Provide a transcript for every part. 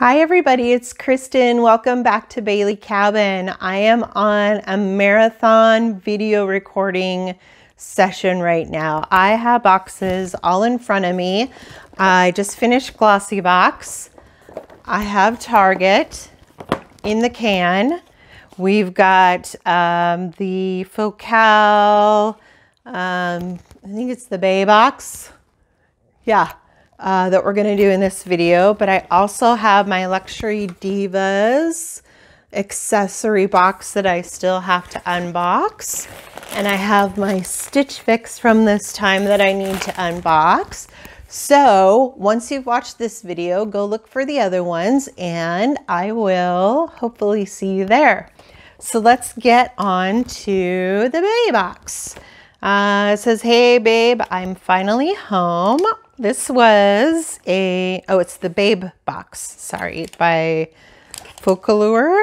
Hi everybody, it's Kristin. Welcome back to Baley Cabin. I am on a marathon video recording session right now. I have boxes all in front of me. I just finished Glossy Box. I have Target in the can. We've got um, the Focal, um, I think it's the Bay box. Yeah, uh, that we're to do in this video, but I also have my Luxury Divas accessory box that I still have to unbox. And I have my Stitch Fix from this time that I need to unbox. So once you've watched this video, go look for the other ones and I will hopefully see you there. So let's get on to the baby box. Uh, it says, hey babe, I'm finally home. This was a, oh, it's the Babe box, sorry, by Focallure.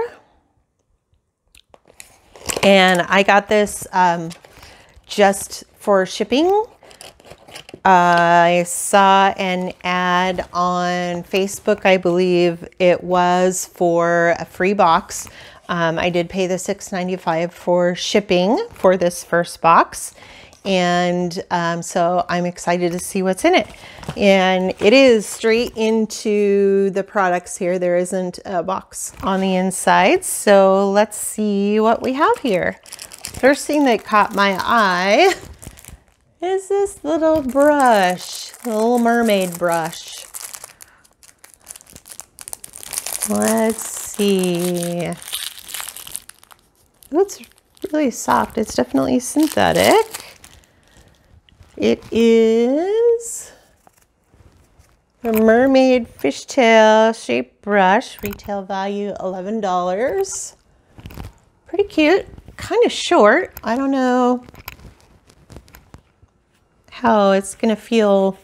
And I got this um, just for shipping. I saw an ad on Facebook, I believe it was for a free box. Um, I did pay the $6.95 for shipping for this first box. And um, so I'm excited to see what's in it. And it is straight into the products here. There isn't a box on the inside. So let's see what we have here. First thing that caught my eye is this little brush, little mermaid brush. Let's see. it's really soft. It's definitely synthetic. It is a mermaid fishtail shape brush, retail value $11. Pretty cute, kind of short. I don't know how it's gonna feel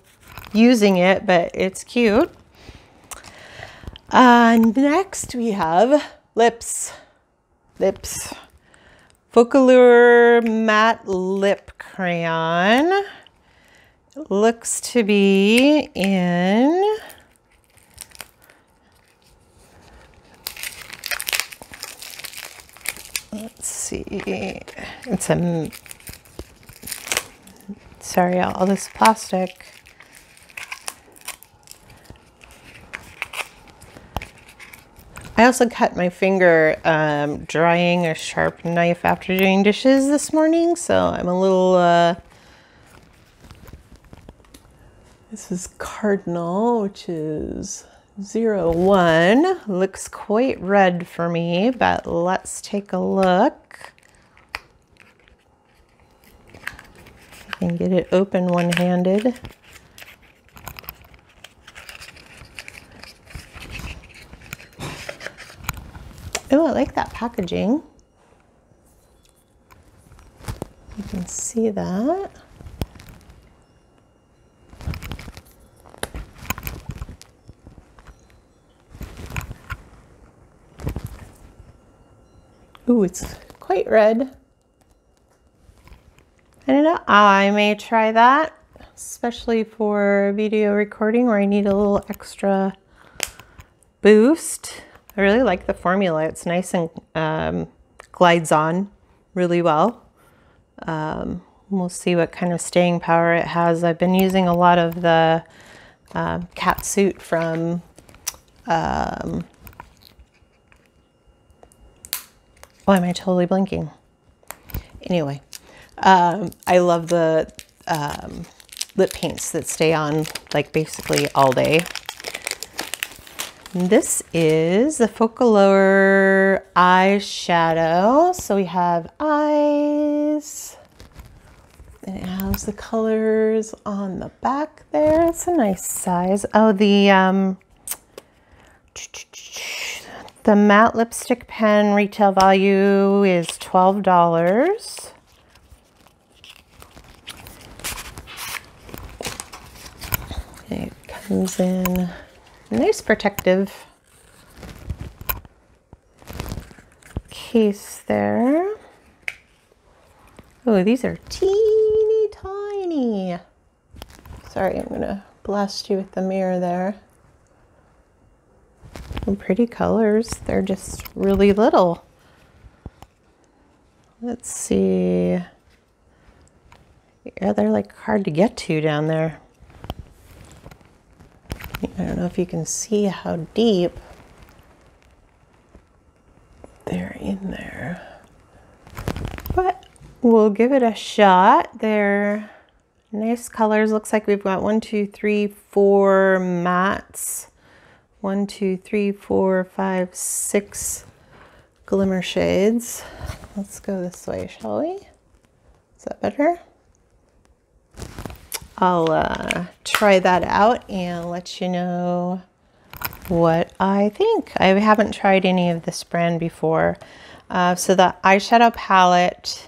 using it, but it's cute. Uh, next we have lips, lips. Focallure matte lip crayon looks to be in let's see. It's a sorry all this plastic. I also cut my finger um, drying a sharp knife after doing dishes this morning so I'm a little uh, This is Cardinal, which is zero one. Looks quite red for me, but let's take a look. I can get it open one-handed. Oh, I like that packaging. You can see that. Ooh, it's quite red. I don't know, I may try that, especially for video recording where I need a little extra boost. I really like the formula. It's nice and um, glides on really well. Um, we'll see what kind of staying power it has. I've been using a lot of the uh, cat suit from um, Why am I totally blinking? Anyway, um, I love the um, lip paints that stay on like basically all day. This is the Focallure eyeshadow. So we have eyes, and it has the colors on the back there. It's a nice size. Oh, the um, the matte lipstick pen retail value is $12. It comes in nice protective case there. Oh, these are teeny tiny. Sorry, I'm gonna blast you with the mirror there. Pretty colors. They're just really little. Let's see. Yeah, they're like hard to get to down there. I don't know if you can see how deep they're in there. But we'll give it a shot. They're nice colors. Looks like we've got one, two, three, four mattes. One, two, three, four, five, six glimmer shades. Let's go this way, shall we? Is that better? I'll uh, try that out and let you know what I think. I haven't tried any of this brand before. Uh, so the eyeshadow palette,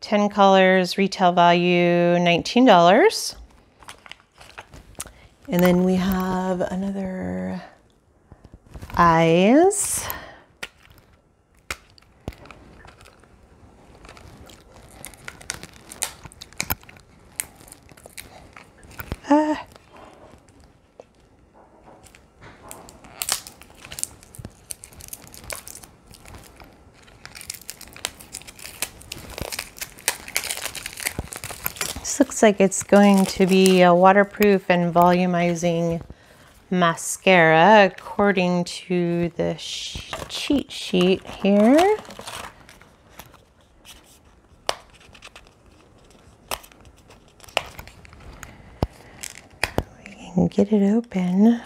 10 colors, retail value $19. And then we have another eyes. Like it's going to be a waterproof and volumizing mascara according to the cheat sheet here. and get it open.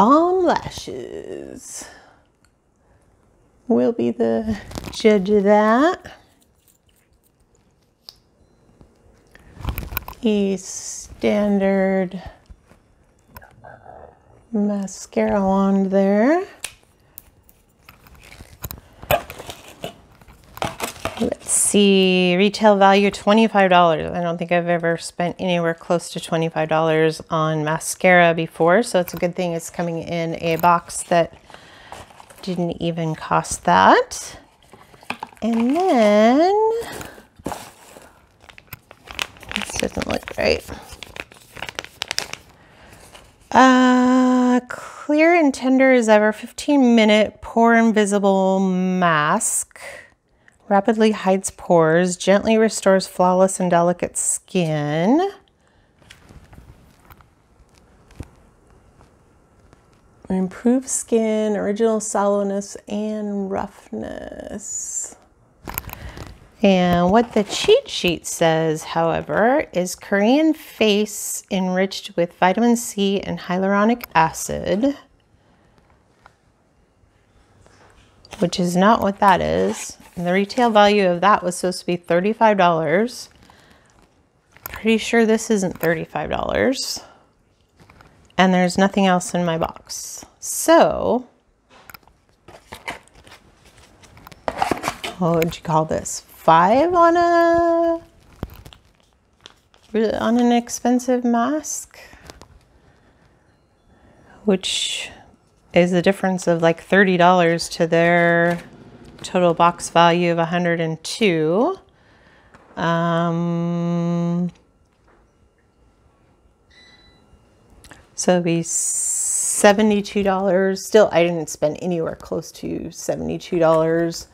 Balm lashes. We'll be the judge of that. A standard mascara wand there. Let's see, retail value $25. I don't think I've ever spent anywhere close to $25 on mascara before, so it's a good thing it's coming in a box that didn't even cost that. And then, this doesn't look right. Uh, clear and tender as ever, 15 minute pore invisible mask. Rapidly hides pores, gently restores flawless and delicate skin. Improve skin, original sallowness, and roughness. And what the cheat sheet says, however, is Korean face enriched with vitamin C and hyaluronic acid, which is not what that is. And the retail value of that was supposed to be $35. Pretty sure this isn't $35. And there's nothing else in my box. So, what would you call this? five on a on an expensive mask, which is a difference of like $30 to their total box value of 102. Um, so it'd be $72. Still, I didn't spend anywhere close to $72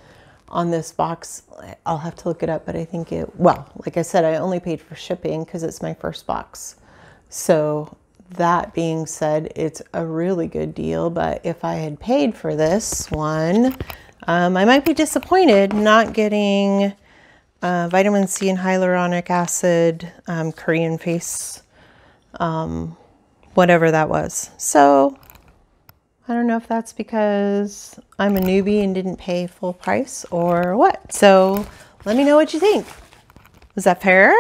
on this box. I'll have to look it up, but I think it, well, like I said, I only paid for shipping because it's my first box. So that being said, it's a really good deal, but if I had paid for this one, um, I might be disappointed not getting uh, vitamin C and hyaluronic acid, um, Korean face, um, whatever that was. So I don't know if that's because I'm a newbie and didn't pay full price or what. So let me know what you think. Was that fair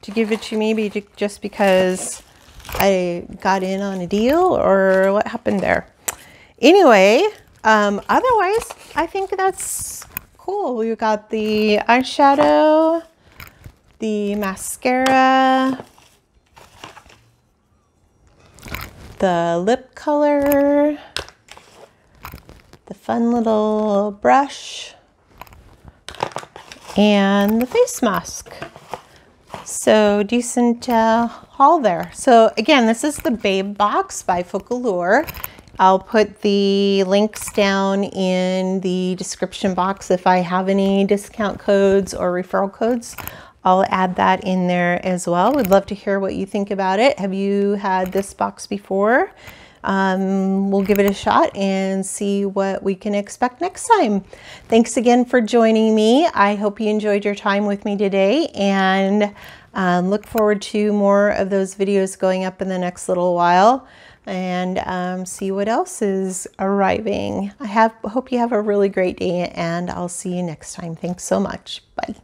to give it to me just because I got in on a deal or what happened there? Anyway, um, otherwise, I think that's cool. We got the eyeshadow, the mascara, the lip color, the fun little brush and the face mask. So decent uh, haul there. So again, this is the Babe box by Focallure. I'll put the links down in the description box if I have any discount codes or referral codes. I'll add that in there as well. We'd love to hear what you think about it. Have you had this box before? Um, we'll give it a shot and see what we can expect next time. Thanks again for joining me. I hope you enjoyed your time with me today and um, look forward to more of those videos going up in the next little while and um, see what else is arriving. I have hope you have a really great day and I'll see you next time. Thanks so much. Bye.